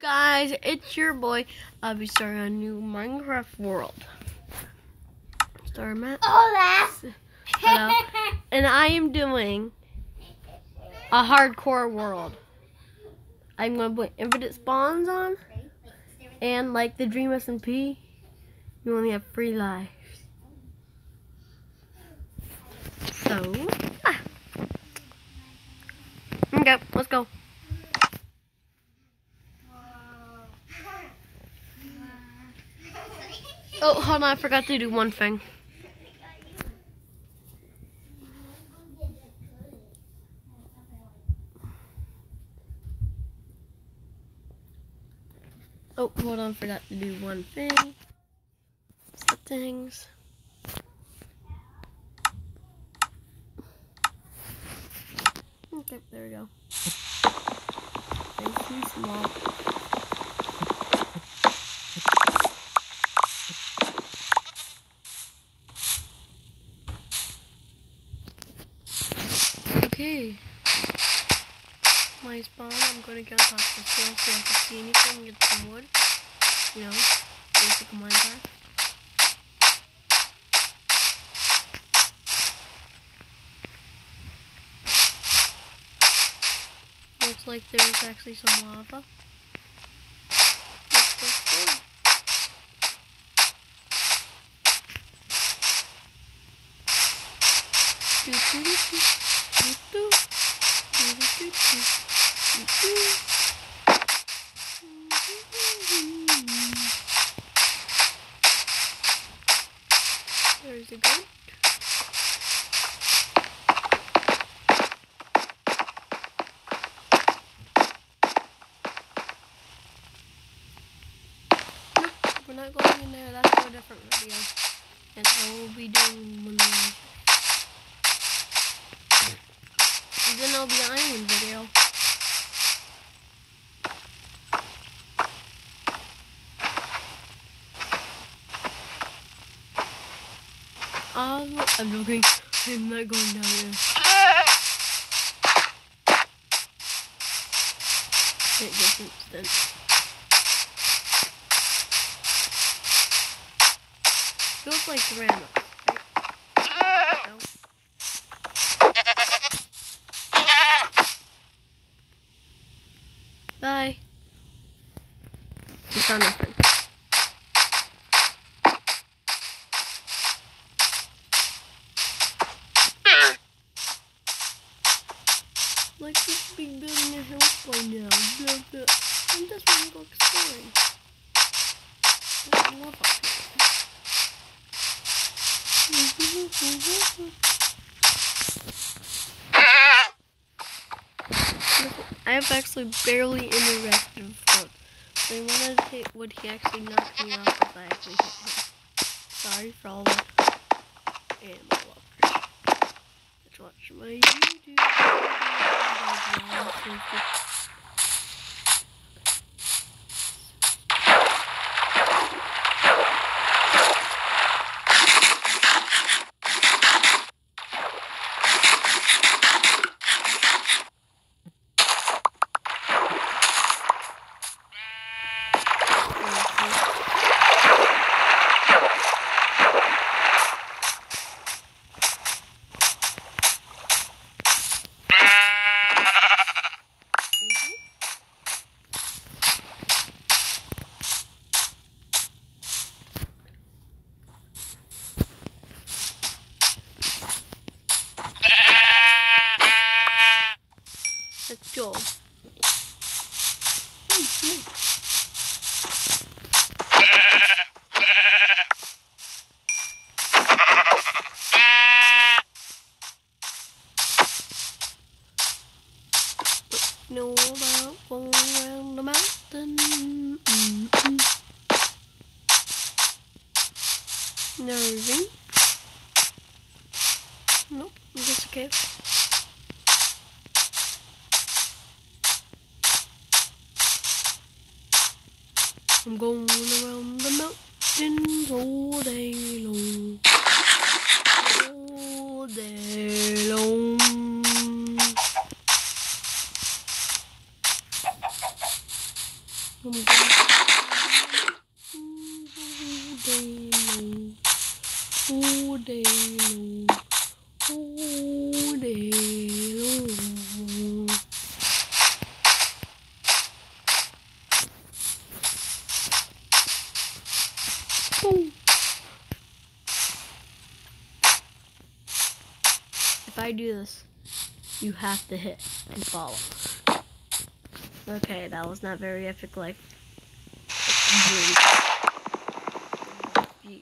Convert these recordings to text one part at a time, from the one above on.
Guys, it's your boy. I'll be starting a new Minecraft world. Sorry, Matt. Hola. Hello. and I am doing a hardcore world. I'm gonna put infinite spawns on, and like the Dream SMP, you only have three lives. So, ah. okay, let's go. Oh, hold on, I forgot to do one thing. Oh, hold on, forgot to do one thing. Settings. Okay, there we go. Nice and small. Okay. My spawn, I'm gonna get the floor so I can see anything, get some wood. You know, basic Minecraft. Looks like there's actually some lava. Let's there's a goat. Nope, we're not going in there. That's for a different video. And I will be doing one Then there'll be island video. Um, I'm joking. I'm not going down there. It doesn't. Feels like grandma. Right? No. Bye. You found nothing. Like should be building a house by now. Blah, blah. I'm just want to go exploring. I love up here. I have actually barely interacted with him. So I wanted to would he actually knock me off if I actually hit him. Sorry for all the animal lovers. Let's watch my YouTube. Know about going around the mountain. Mm-mm. Nervy. Nope, just cave. I'm going around the mountains all day long. Day long, all day long, all day long. Boom. If I do this, you have to hit and follow. Okay, that was not very epic like.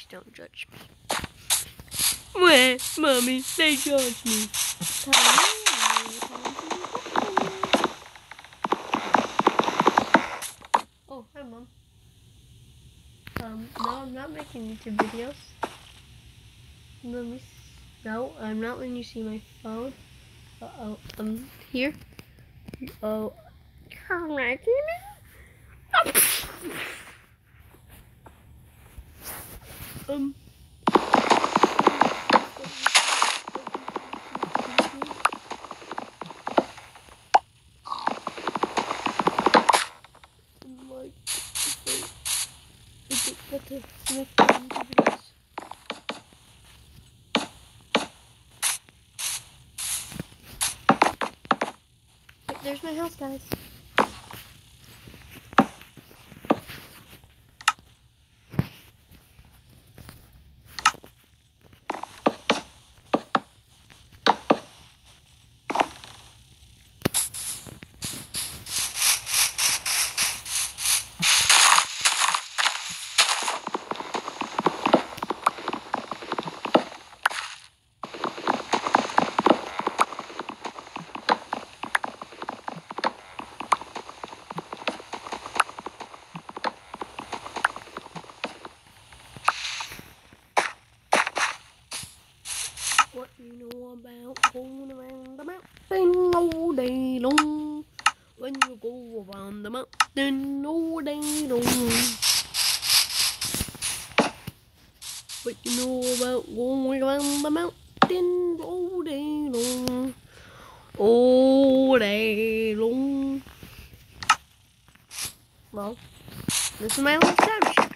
Please don't judge me. Where, mommy, they judge me. Oh, hi, mom. Um, no, I'm not making YouTube videos. Let me. No, I'm not letting you see my phone. Uh oh, um, here. Oh, come right here. Um. Like, I get better There's my house, guys. What you know about going around the mountain all day long? When you go around the mountain long. What you know about going around the mountain all day long? All day long. Well, this is my little shack.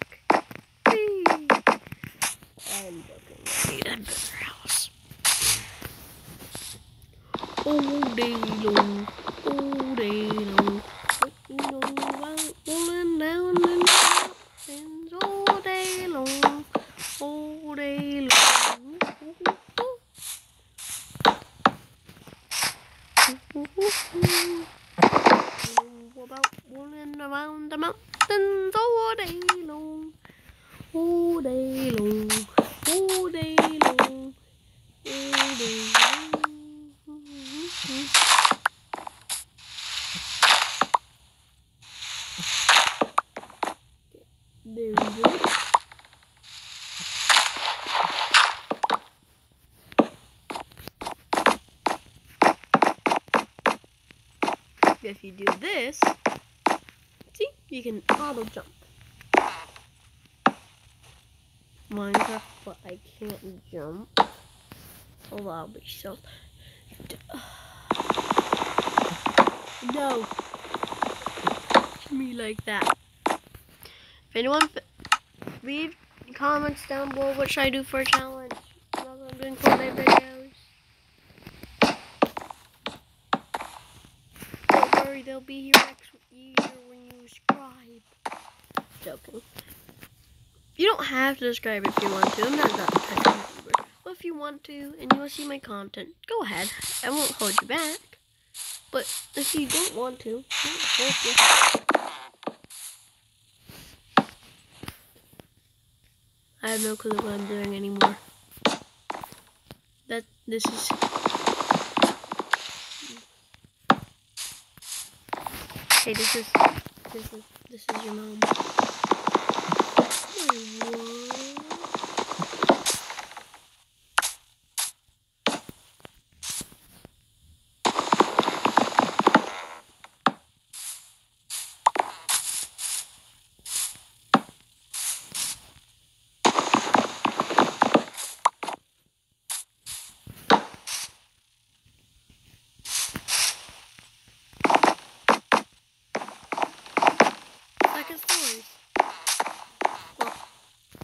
Whee! And looking I need a house. All day long, all day long. Rolling around the mountains all day long, all day long, all day long, all day long. There we go. If you do this, see, you can auto jump. Minecraft, but I can't jump. Allow myself. No. Me like that. If anyone leave comments down below what should I do for a challenge. I'm doing videos. Don't worry, they'll be here next year when you subscribe. Joking. You don't have to subscribe if you want to. I'm not that type of YouTuber. But if you want to and you want to see my content, go ahead. I won't hold you back. But if you don't want to, I have no clue what I'm doing anymore. That this is Hey, this is this is this is your mom. Wait,